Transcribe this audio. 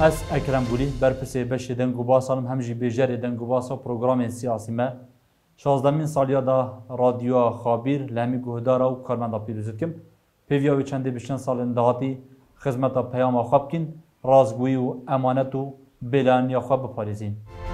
از اکرم بولی برپسی بشه دنگو باسانم همجی بیجر دنگو باسا پروگرام سیاسی ما 16 سالیا دا رادیو خابیر لامی گوهدار و کارمند پیروزید کم پیویا و چندی بشن سال دهاتی خدمت پیام خواب کن رازگوی و امانت و بلان یا خواب بپارزین